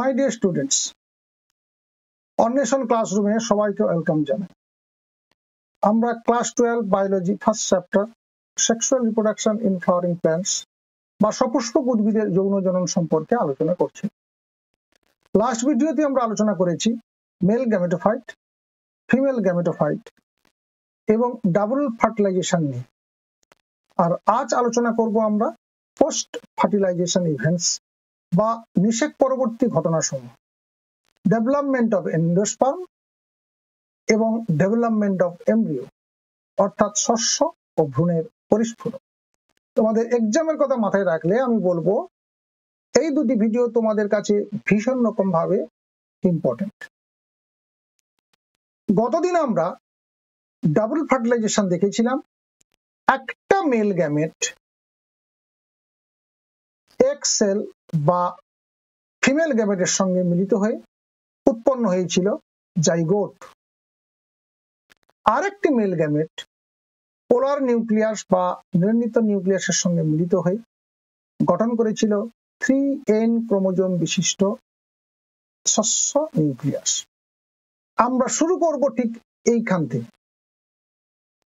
My dear students অন্বেষণ ক্লাসরুমে সবাইকে ওয়েলকাম জানাই। আমরা class twelve biology first chapter sexual reproduction in flowering plants বা সপুষ্পক উদ্ভিদের যৌন জনন সম্পর্কে আলোচনা করছি। লাস্ট ভিডিওতে আমরা আলোচনা করেছি মেল গ্যামেটোফাইট ফিমেল গ্যামেটোফাইট এবং ডাবল ফার্টিলাইজেশন নিয়ে। আর আজ আলোচনা করব আমরা পোস্ট ফার্টিলাইজেশন ইভেন্টস বা নিষেক পরবর্তী ঘটনাসমূহ। ডেভেলপমেন্ট অফ এন্ডোস্পার্ম এবং ডেভেলপমেন্ট অফ এমব্রিও অর্থাৎ শস্য ও ভ্রূণের পরিস্ফুরণ। তোমাদের এক্সামের কথা মাথায় রাখলে আমি বলব, এই দুটি ভিডিও তোমাদের কাছে ভীষণ রকম ভাবে ইম্পর্টেন্ট গতদিন আমরা ডাবল ফার্টিলাইজেশন দেখেছিলাম। একটা মেল গ্যামেট এক সেল বা ফিমেল গ্যামেটের সঙ্গে মিলিত হয়ে উৎপন্ন হয়েছিল জাইগোট আরেকটি মেল গ্যামেট পোলার নিউক্লিয়াস বা নির্ণিত নিউক্লিয়াসের সঙ্গে মিলিত হয়ে গঠন করেছিল থ্রি এন ক্রোমোজোম বিশিষ্ট শস্য নিউক্লিয়াস আমরা শুরু করব ঠিক এইখান থেকে।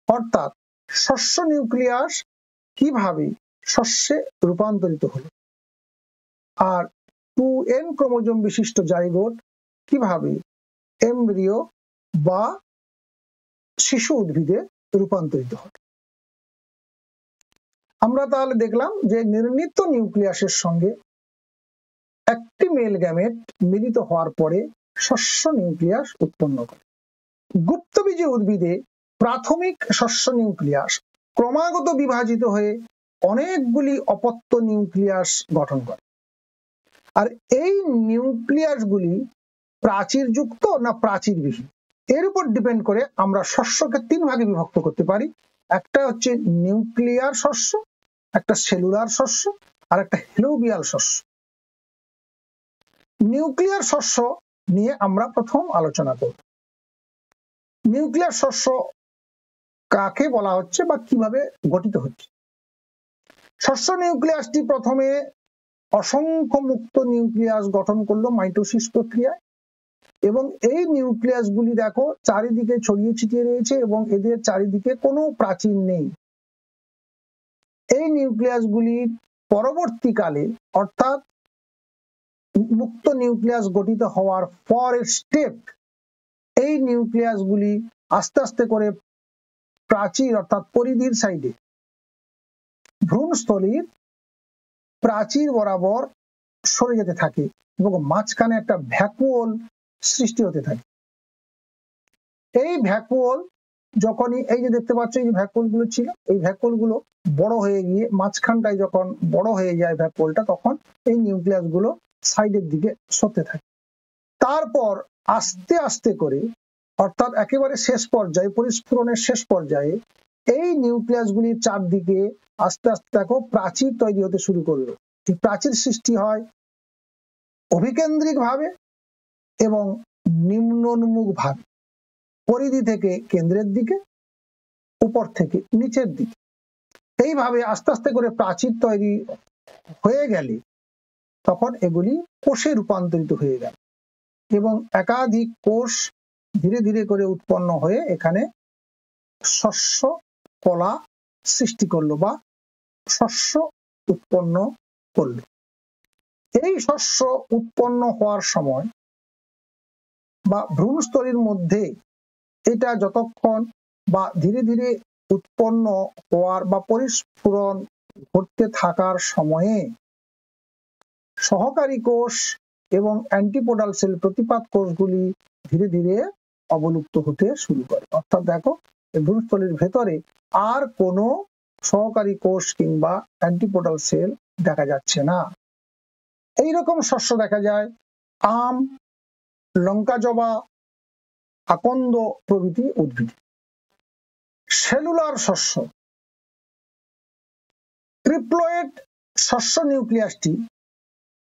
অর্থাৎ শস্য নিউক্লিয়াস কীভাবে শস্যে রূপান্তরিত হলো? আর টু এন ক্রোমোজোম বিশিষ্ট জাইগোট কীভাবে এমব্রিও বা শিশু উদ্ভিদে রূপান্তরিত হয় আমরা তাহলে দেখলাম যে নির্মিত নিউক্লিয়াসের সঙ্গে একটি মেল গ্যামেট মিলিত হওয়ার পরে শস্য নিউক্লিয়াস উৎপন্ন করে। গুপ্তবীজী উদ্ভিদে প্রাথমিক শস্য নিউক্লিয়াস ক্রমাগত বিভাজিত হয়ে অনেকগুলি অপত্য নিউক্লিয়াস গঠন করে। আর এই নিউক্লিয়াসগুলি প্রাচীরযুক্ত না প্রাচীরবিহীন এর উপর ডিপেন্ড করে আমরা শস্যকে তিন ভাগে বিভক্ত করতে পারি। একটা হচ্ছে নিউক্লিয়ার শস্য, একটা সেলুলার শস্য, আর একটা হেলোবিয়াল শস্য। নিউক্লিয়ার শস্য নিয়ে আমরা প্রথম আলোচনা করব। নিউক্লিয়ার শস্য কাকে বলা হচ্ছে বা কীভাবে গঠিত হচ্ছে? শস্য নিউক্লিয়াসটি প্রথমে অসংখ্য মুক্ত নিউক্লিয়াস গঠন করল মাইটোসিস প্রক্রিয়ায়। এবং এই নিউক্লিয়াস গুলি দেখো চারিদিকে ছড়িয়ে ছিটিয়ে রয়েছে এবং এদের চারিদিকে কোনো প্রাচীন নেই। এই নিউক্লিয়াস গুলি পরবর্তীকালে অর্থাৎ মুক্ত নিউক্লিয়াস গঠিত হওয়ার পর স্টেপ এই নিউক্লিয়াস গুলি আস্তে আস্তে করে প্রাচীর অর্থাৎ পরিধির সাইডে ভ্রূণস্থলীর প্রাচীর বরাবর সরে যেতে থাকে এবং মাঝখানে একটা ভ্যাকুয়াল সৃষ্টি হতে থাকে। এই ভ্যাকুয়াল যখনই, এই যে দেখতে পাচ্ছ এই যে ভ্যাকুয়ালগুলো ছিল, এই ভ্যাকুয়ালগুলো বড় হয়ে গিয়ে মাঝখানটায় যখন বড় হয়ে যায় ভ্যাকুয়ালটা তখন এই নিউক্লিয়াসগুলো সাইডের দিকে সরতে থাকে। তারপর আস্তে আস্তে করে, অর্থাৎ একেবারে শেষ পর্যায়ে, পরিস্ফুরণের শেষ পর্যায়ে এই নিউক্লিয়াস গুলির চারদিকে আস্তে আস্তে দেখো প্রাচীর তৈরি হতে শুরু করল। প্রাচীর সৃষ্টি হয় অভিকেন্দ্রিক ভাবে এবং নিম্নোন্মুখ ভাবে পরিধি থেকে কেন্দ্রের দিকে, উপর থেকে নিচের দিকে। এইভাবে আস্তে আস্তে করে প্রাচীর তৈরি হয়ে গেলে তখন এগুলি কোষে রূপান্তরিত হয়ে গেল এবং একাধিক কোষ ধীরে ধীরে করে উৎপন্ন হয়ে এখানে শস্য কলা সৃষ্টি করল বা শস্য উৎপন্ন করল। এই শস্য উৎপন্ন হওয়ার সময় বা ভ্রূণস্থলীর মধ্যে এটা যতক্ষণ বা ধীরে ধীরে উৎপন্ন হওয়ার বা পরিস্ফুরণ ঘটতে থাকার সময়ে সহকারী কোষ এবং অ্যান্টিপোডাল সেল প্রতিপাদ কোষগুলি ধীরে ধীরে অবলুপ্ত হতে শুরু করে। অর্থাৎ দেখো ভ্রূণস্থলীর ভেতরে আর কোনো সহকারী কোষ কিংবা অ্যান্টিপোডাল সেল দেখা যাচ্ছে না। এই রকম শস্য দেখা যায়, আম, লঙ্কা জবা, আকন্দ প্রভৃতি উদ্ভিদ। সেলুলার শস্য। ট্রিপ্লয়েড শস্য নিউক্লিয়াসটি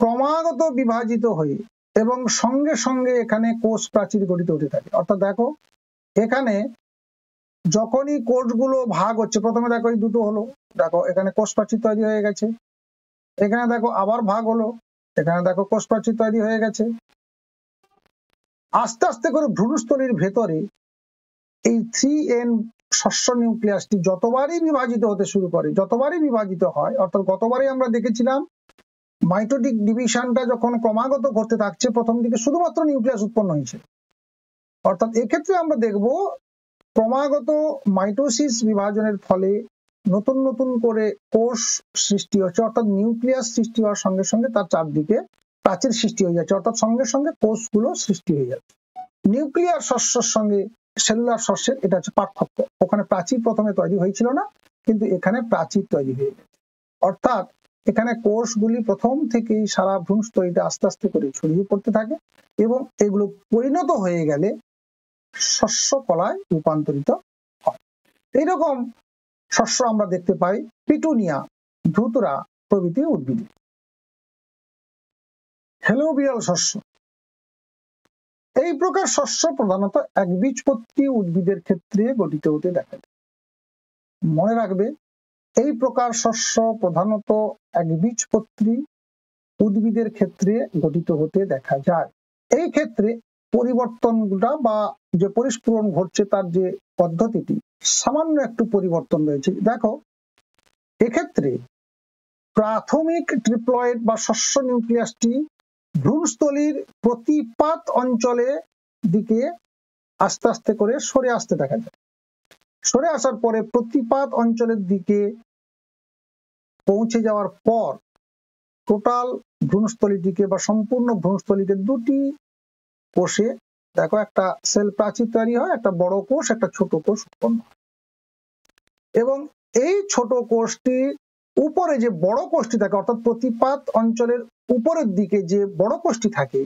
ক্রমাগত বিভাজিত হয়ে এবং সঙ্গে সঙ্গে এখানে কোষ প্রাচীর গঠিত হতে থাকে। অর্থাৎ দেখো, এখানে যখনই কোষগুলো ভাগ হচ্ছে, প্রথমে দেখো এই দুটো হলো। দেখো, এখানে কোষ প্রাচীর তৈরি হয়ে গেছে। এখানে দেখো আবার ভাগ হলো। এখানে দেখো কোষ প্রাচীর তৈরি হয়ে গেছে। আস্তে আস্তে করে ভ্রূণস্থলীর ভেতরে এই থ্রি এন শস্য নিউক্লিয়াসটি যতবারই বিভাজিত হতে শুরু করে, যতবারই বিভাজিত হয়, অর্থাৎ গতবারই আমরা দেখেছিলাম মাইটোটিক ডিভিশনটা যখন ক্রমাগত ঘটতে থাকছে, প্রথম দিকে শুধুমাত্র নিউক্লিয়াস উৎপন্ন হয়েছে। অর্থাৎ এক্ষেত্রে আমরা দেখব ক্রমাগত মাইটোসিস বিভাজনের ফলে নতুন নতুন করে কোষ সৃষ্টি হচ্ছে, অর্থাৎ নিউক্লিয়াস সৃষ্টি হওয়ার সঙ্গে সঙ্গে তার চারদিকে প্রাচীর সৃষ্টি হয়ে যাচ্ছে, অর্থাৎ সঙ্গে সঙ্গে কোষগুলো সৃষ্টি হয়ে যাচ্ছে। নিউক্লিয়ার শস্যের সঙ্গে সেলুলার শস্যের এটা হচ্ছে পার্থক্য। ওখানে প্রাচীর প্রথমে তৈরি হয়েছিল না, কিন্তু এখানে প্রাচীর তৈরি হয়ে গেছে। অর্থাৎ এখানে কোষগুলি প্রথম থেকেই সারা ভ্রূণস্থলীতে আস্তে আস্তে করে ছড়িয়ে পড়তে থাকে এবং এগুলো পরিণত হয়ে গেলে শস্য কলায় রূপান্তরিত হয়। এইরকম শস্য আমরা দেখতে পাই পিটুনিয়া, ধুতরা প্রভৃতি উদ্ভিদে। হেলোবিয়াল শস্য। এই প্রকার শস্য প্রধানত একবীজপত্রী উদ্ভিদের ক্ষেত্রে গঠিত হতে দেখা যায়। মনে রাখবে, এই প্রকার শস্য প্রধানত একবীজপত্রী উদ্ভিদের ক্ষেত্রে গঠিত হতে দেখা যায়। এই ক্ষেত্রে পরিবর্তনটা বা যে পরিস্ফুরণ ঘটছে তার যে পদ্ধতিটি, সামান্য একটু পরিবর্তন রয়েছে। দেখো, এক্ষেত্রে প্রাথমিক ট্রিপ্লয়েড বা শস্য নিউক্লিয়াসটি ভ্রূণস্থলীর প্রতিপাত অঞ্চলে দিকে আস্তে আস্তে করে সরে আসতে দেখা যায়। সরে আসার পরে প্রতিপাত অঞ্চলের দিকে পৌঁছে যাওয়ার পর টোটাল ভ্রূণস্থলীটিকে বা সম্পূর্ণ ভ্রূণস্থলীতে দুটি কোষে। দেখো একটা সেল প্রাচীর তৈরি হয়, একটা বড় কোষ, একটা ছোট কোষ উৎপন্ন এবং এই ছোট কোষটি উপরে যে বড় কোষটি থাকে, অর্থাৎ প্রতিপাত অঞ্চলের উপরের দিকে যে বড় কোষটি থাকে,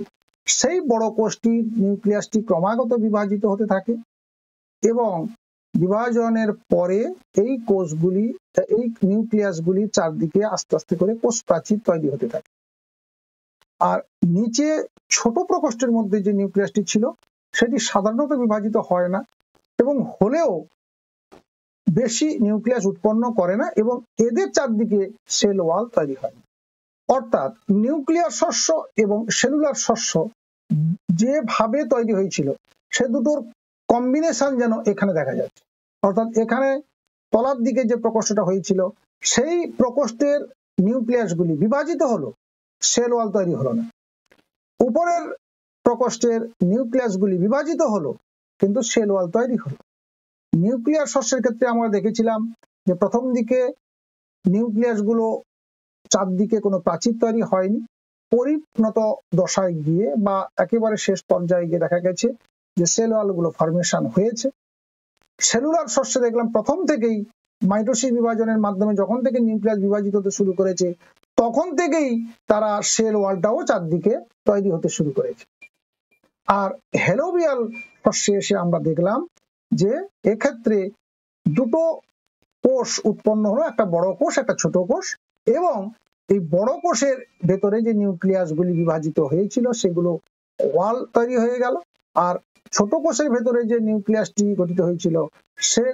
সেই বড় কোষটি নিউক্লিয়াসটি ক্রমাগত বিভাজিত হতে থাকে এবং বিভাজনের পরে এই কোষগুলি, এই নিউক্লিয়াসগুলি চারদিকে আস্তে আস্তে করে কোষ প্রাচীর তৈরি হতে থাকে। আর নিচে ছোট প্রকোষ্ঠের মধ্যে যে নিউক্লিয়াসটি ছিল, সেটি সাধারণত বিভাজিত হয় না এবং হলেও বেশি নিউক্লিয়াস উৎপন্ন করে না এবং এদের চারদিকে সেল ওয়াল তৈরি হয়। অর্থাৎ নিউক্লিয়ার শস্য এবং সেলুলার শস্য যেভাবে তৈরি হয়েছিল, সে দুটোর কম্বিনেশন যেন এখানে দেখা যাচ্ছে। অর্থাৎ এখানে তলার দিকে যে প্রকোষ্ঠটা হয়েছিল, সেই প্রকোষ্ঠের নিউক্লিয়াসগুলি বিভাজিত হলো সেল ওয়াল তৈরি হলো না। উপরের প্রকোষ্ঠের নিউক্লিয়াসগুলি বিভাজিত হলো, কিন্তু সেল ওয়াল তৈরি হলো নিউক্লিয়ার শস্যের ক্ষেত্রে আমরা দেখেছিলাম যে প্রথম দিকে নিউক্লিয়াসগুলো চারদিকে কোনো প্রাচীর তৈরি হয়নি। পরিণত দশায় গিয়ে বা একেবারে শেষ পর্যায়ে গিয়ে দেখা গেছে যে সেল ওয়ালগুলো ফরমেশন হয়েছে। সেলুলার শস্যে দেখলাম প্রথম থেকেই মাইটোসিস বিভাজনের মাধ্যমে যখন থেকে নিউক্লিয়াস বিভাজিত হতে শুরু করেছে তখন থেকেই তারা সেল ওয়ালটাও চারদিকে তৈরি হতে শুরু করেছে। আর হেলোবিয়াল শস্যে এসে আমরা দেখলাম যে এক্ষেত্রে দুটো কোষ উৎপন্ন হলো, একটা বড় কোষ, একটা ছোট কোষ, এবং এই বড় কোষের ভেতরে যে নিউক্লিয়াস গুলি বিভাজিত হয়েছিল, সেগুলো ওয়াল তৈরি হয়ে গেল। আর ছোট কোষের ভেতরে যে নিউক্লিয়াসটি গঠিত হয়েছিল, সে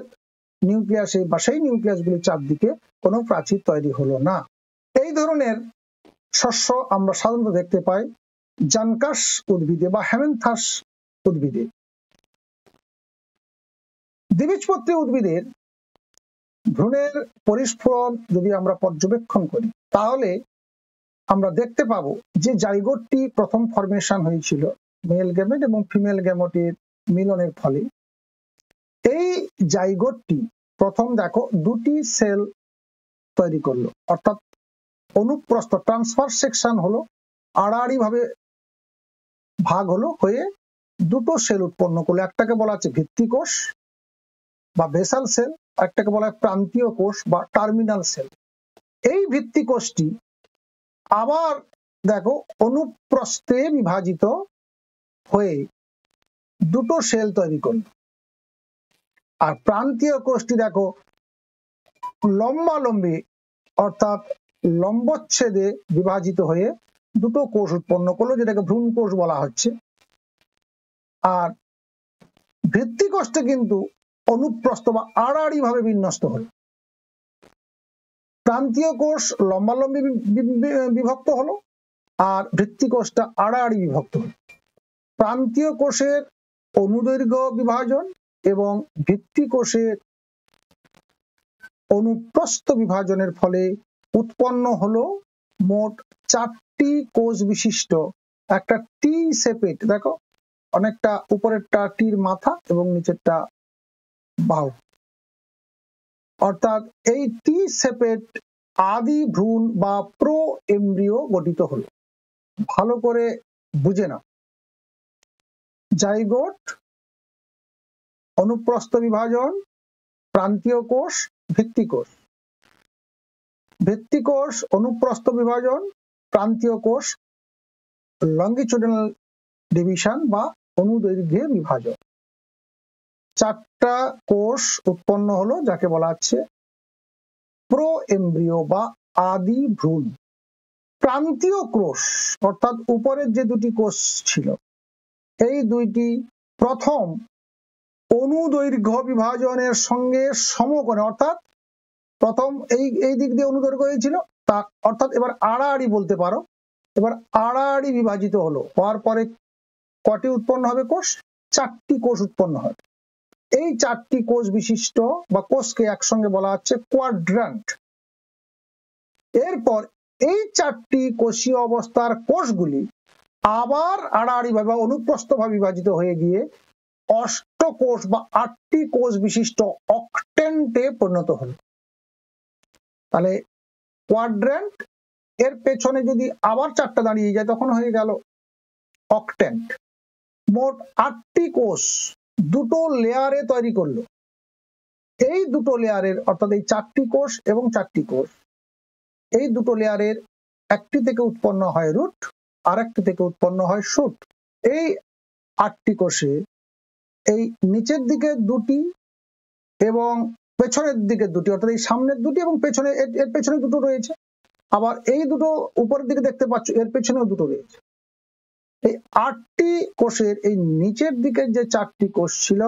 নিউক্লিয়াসে বা সেই নিউক্লিয়াসগুলির চারদিকে কোনো প্রাচীর তৈরি হলো না। এই ধরনের শস্য আমরা সাধারণত দেখতে পাই জানকাস উদ্ভিদে বা হেমেন্থাস উদ্ভিদে। দ্বিবীজপত্রী উদ্ভিদের ভ্রূণের পরিস্ফুরণ যদি আমরা পর্যবেক্ষণ করি, তাহলে আমরা দেখতে পাবো যে জাইগোটটি প্রথম ফরমেশন হয়েছিল মেল গ্যামেট এবং ফিমেল গ্যামেটের মিলনের ফলে। এই জাইগোটটি প্রথম দেখো দুটি সেল তৈরি করল, অর্থাৎ অনুপ্রস্থ ট্রান্সফার সেকশন হলো, আড়াআড়ি ভাবে ভাগ হলো হয়ে দুটো সেল উৎপন্ন করল। একটাকে বলা হচ্ছে ভিত্তিকোষ বা বেসাল সেল একটাকে বলা হয় প্রান্তীয় কোষ বা টার্মিনাল সেল এই ভিত্তিকোষটি আবার দেখো অনুপ্রস্থে বিভাজিত হয়ে দুটো সেল তৈরি করল। আর প্রান্তীয় কোষটি দেখো লম্বালম্বি অর্থাৎ লম্বচ্ছেদে বিভাজিত হয়ে দুটো কোষ উৎপন্ন করল, যেটাকে ভ্রূণ কোষ বলা হচ্ছে। আর ভিত্তিকোষটা কিন্তু অনুপ্রস্থ বা আড়াআড়ি ভাবে বিন্যস্ত হলো। প্রান্তীয় কোষ লম্বালম্বি বিভক্ত হলো, আর ভিত্তিকোষটা আড়াআড়ি বিভক্ত হল। প্রান্তীয় কোষের অনুদৈর্ঘ্য বিভাজন এবং ভিত্তিকোষের অনুপ্রস্থ বিভাজনের ফলে উৎপন্ন হলো মোট চারটি কোষ বিশিষ্ট। একটা টি সেপেট দেখো, অনেকটা উপরেরটা টির মাথা এবং নিচেরটা বাহু। অর্থাৎ এই টি সেপেট আদি ভ্রূণ বা প্রো এমব্রিও গঠিত হলো। ভালো করে বুঝে না জাইগোট, অনুপ্রস্থ বিভাজন, প্রান্তীয় কোষ ভিত্তিকোষ ভিত্তিকোষ, অনুপ্রস্থ বিভাজন, প্রান্তীয় কোষ লঙ্গিচুডাল ডিভিশন বা অনুদৈর্ঘ্যে বিভাজন। চারটা কোষ উৎপন্ন হলো যাকে বলা হচ্ছে প্রো এমব্রিও বা আদি ভ্রূণ। প্রান্তীয় কোষ, অর্থাৎ উপরের যে দুটি কোষ ছিল, এই দুইটি প্রথম অনুদৈর্ঘ্য বিভাজনের সঙ্গে সমকোণে, অর্থাৎ প্রথম এই এই দিক দিয়ে অনুদৈর্ঘ্য হয়েছিল। তা অর্থাৎ এবার আড়াআড়ি বলতে পারো। এবার আড়াআড়ি বিভাজিত হলো। হওয়ার পরে কটি উৎপন্ন হবে কোষ? চারটি কোষ উৎপন্ন হবে। এই চারটি কোষ বিশিষ্ট বা কোষকে একসঙ্গে বলা হচ্ছে কোয়াড্রান্ট এরপর এই চারটি কোষীয় অবস্থার কোষগুলি আবার আড়াআড়ি ভাবে অনুপ্রস্থ ভাবে বিভাজিত হয়ে গিয়ে অষ্টকোষ বা আটটি কোষ বিশিষ্ট অকটেন্টে পরিণত হল। তাহলে কোয়াড্রেন্ট এর পেছনে যদি আবার চারটা দাঁড়িয়ে যায়, তখন হয়ে গেল অকটেন্ট মোট আটটি কোষ দুটো লেয়ারে তৈরি করল। এই দুটো লেয়ারের অর্থাৎ এই চারটি কোষ এবং চারটি কোষ, এই দুটো লেয়ারের একটি থেকে উৎপন্ন হয় রুট আর একটি থেকে উৎপন্ন হয় শুট এই আটটি কোষে এই নিচের দিকে দুটি এবং পেছনের দিকে দুটি, অর্থাৎ এই সামনের দুটি এবং পেছনে, এর পেছনে দুটো রয়েছে। আবার এই দুটো উপরের দিকে দেখতে পাচ্ছ, এর পেছনেও দুটো রয়েছে। এই আটটি কোষের এই নিচের দিকের যে চারটি কোষ ছিল,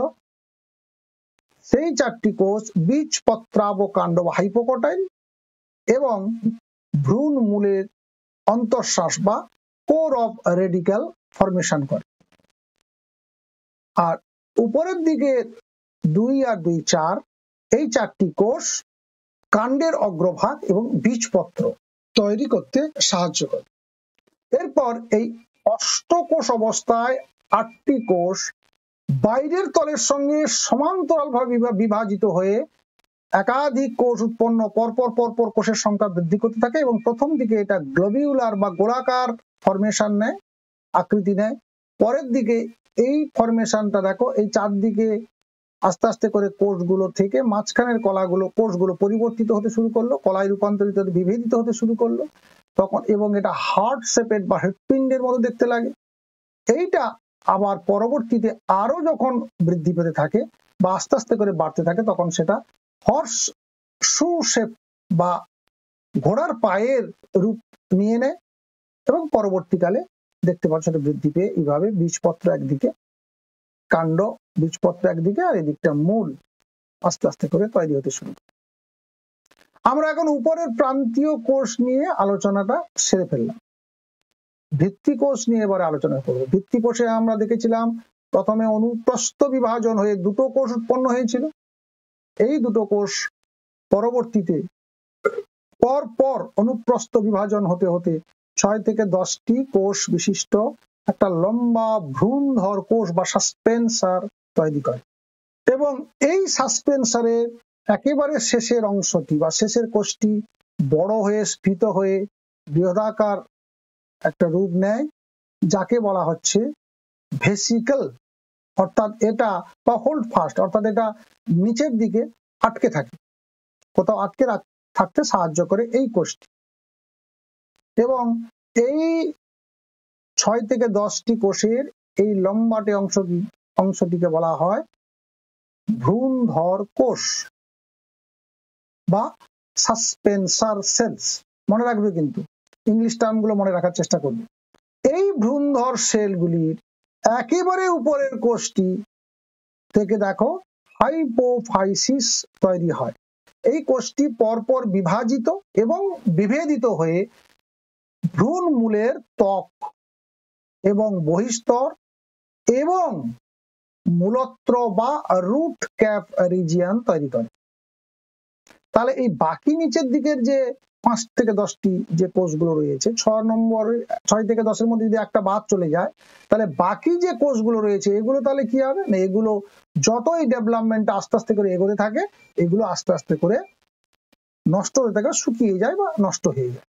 সেই চারটি কোষ বীজ পত্রাবকাণ্ড বা হাইপোকটাইল এবং ভ্রূণ মূলের অন্তঃশ্বাস বা কোর অফ রেডিক্যাল ফরমেশন করে। আর উপরের দিকে দুই আর দুই চার এই চারটি কোষ কাণ্ডের অগ্রভাগ এবং বীজপত্র তৈরি করতে সাহায্য করে। এরপর এই অষ্টকোষ অবস্থায় আটটি কোষ বাইরের তলের সঙ্গে সমান্তরালভাবে বিভাজিত হয়ে একাধিক কোষ উৎপন্ন, পরপর পরপর কোষের সংখ্যা বৃদ্ধি করতে থাকে এবং প্রথম দিকে এটা গ্লোবিউলার বা গোলাকার ফরমেশন নেয়, আকৃতি নেয়। পরের দিকে এই ফরমেশনটা দেখো, এই চারদিকে আস্তে আস্তে করে কোষগুলো থেকে মাঝখানের কলাগুলো, কোষগুলো পরিবর্তিত হতে শুরু করল কলায় রূপান্তরিত বিভেদিত হতে শুরু করল। তখন এবং এটা হার্ট শেপেড বা হৃৎপিণ্ডের মতো দেখতে লাগে। এইটা আবার পরবর্তীতে আরও যখন বৃদ্ধি পেতে থাকে বা আস্তে আস্তে করে বাড়তে থাকে, তখন সেটা হর্স শু শেপ বা ঘোড়ার পায়ের রূপ নিয়ে নেয় এবং পরবর্তীকালে দেখতে পাচ্ছ এটা বৃদ্ধি পেয়ে এইভাবে বীজপত্র একদিকে কাণ্ড, বীজপত্র একদিকে আর এদিকটা মূল আস্তে আস্তে করে তৈরি হতে শুরু করে। আমরা এখন উপরের প্রান্তীয় কোষ নিয়ে আলোচনাটা সেরে ফেললাম। ভিত্তি কোষ নিয়ে এবারে আলোচনা করব। ভিত্তি কোষে আমরা দেখেছিলাম, প্রথমে অনুপ্রস্থ বিভাজন হয়ে দুটো কোষ উৎপন্ন হয়েছিল। এই দুটো কোষ পরবর্তীতে পর পর অনুপ্রস্থ বিভাজন হতে হতে ছয় থেকে দশটি কোষ বিশিষ্ট একটা লম্বা ভ্রূণধর কোষ বা সাসপেন্সার তৈরি করে। এবং এই সাসপেন্সারের একেবারে শেষের অংশটি বা শেষের কোষটি বড় হয়ে, স্ফীত হয়ে বৃহদাকার একটা রূপ নেয়, যাকে বলা হচ্ছে ভেসিকল অর্থাৎ এটা বা হোল্ড ফাস্ট অর্থাৎ এটা নিচের দিকে আটকে থাকে। কোথাও আটকে থাকতে সাহায্য করে এই কোষটি। এবং এই ছয় থেকে দশটি কোষের এই লম্বাটে অংশ, অংশটিকে বলা হয় ভ্রূণধর কোষ বা সাসপেন্সার সেলস। মনে রাখবে কিন্তু, ইংলিশ টার্মগুলো মনে রাখার চেষ্টা করবে। এই ভ্রূণধর সেলগুলির একেবারে উপরের কোষটি থেকে দেখো হাইপোফাইসিস তৈরি হয়। এই কোষটি পরপর বিভাজিত এবং বিভেদিত হয়ে ভ্রূণ মূলের ত্বক এবং বহিস্তর এবং মূলত্র বা রুট ক্যাপ রিজিয়ান তৈরি করে। তাহলে এই বাকি নিচের দিকের যে পাঁচ থেকে দশটি যে কোষগুলো রয়েছে, ছয় নম্বর, ছয় থেকে দশের মধ্যে যদি একটা বাদ চলে যায়, তাহলে বাকি যে কোষগুলো রয়েছে, এগুলো তাহলে কি হবে? না, এগুলো যতই ডেভেলপমেন্ট আস্তে আস্তে করে এগোতে থাকে, এগুলো আস্তে আস্তে করে নষ্ট হতে থাকে, শুকিয়ে যায় বা নষ্ট হয়ে যায়।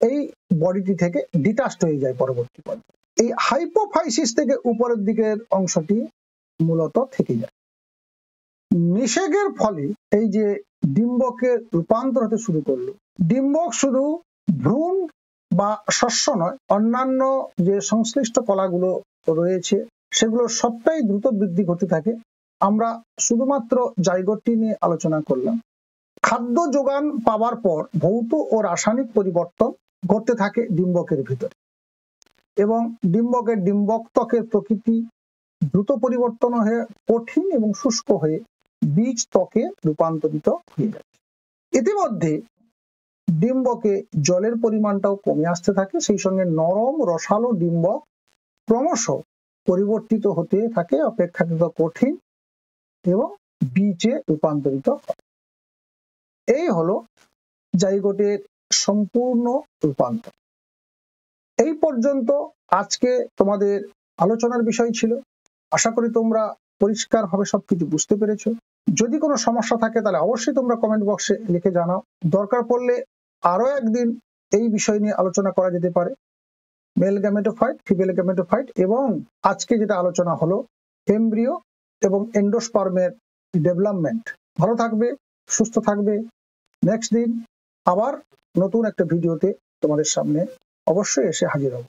এই বডিটি থেকে ডিটাস্ট হয়ে যায় পরবর্তী পর্যায়ে। এই হাইপোফাইসিস থেকে উপরের দিকের অংশটি মূলত থেকে যায়। নিষেকের ফলে এই যে ডিম্বকে রূপান্তর হতে শুরু করল, ডিম্বক শুধু ভ্রূণ বা শস্য নয়, অন্যান্য যে সংশ্লিষ্ট কলাগুলো রয়েছে, সেগুলো সবটাই দ্রুত বৃদ্ধি ঘটে থাকে। আমরা শুধুমাত্র জায়গোটি নিয়ে আলোচনা করলাম। খাদ্য যোগান পাওয়ার পর ভৌত ও রাসায়নিক পরিবর্তন ঘটতে থাকে ডিম্বকের ভিতরে। এবং ডিম্বকের ডিম্বক ত্বকের প্রকৃতি দ্রুত পরিবর্তন হয়ে কঠিন এবং শুষ্ক হয়ে বীজ ত্বকে রূপান্তরিত হয়ে যাচ্ছে ইতিমধ্যে ডিম্বকে জলের পরিমাণটাও কমে আসতে থাকে, সেই সঙ্গে নরম রসালো ডিম্বক ক্রমশ পরিবর্তিত হতে থাকে, অপেক্ষাকৃত কঠিন এবং বীজে রূপান্তরিত হয়। এই হলো জাইগোটের সম্পূর্ণ রূপান্তর। এই পর্যন্ত আজকে তোমাদের আলোচনার বিষয় ছিল। আশা করি তোমরা পরিষ্কার ভাবে সবকিছু বুঝতে পেরেছ। যদি কোনো সমস্যা থাকে তাহলে অবশ্যই তোমরা কমেন্ট বক্সে লিখে জানাও। দরকার পড়লে আরও একদিন এই বিষয় নিয়ে আলোচনা করা যেতে পারে। মেল গ্যামেটোফাইট ফিমেল গ্যামেটোফাইট এবং আজকে যেটা আলোচনা হলো এমব্রিও এবং এন্ডোস্পার্মের ডেভেলপমেন্ট ভালো থাকবে, সুস্থ থাকবে। নেক্সট দিন আবার নতুন একটা ভিডিওতে তোমাদের সামনে অবশ্যই এসে হাজির হব।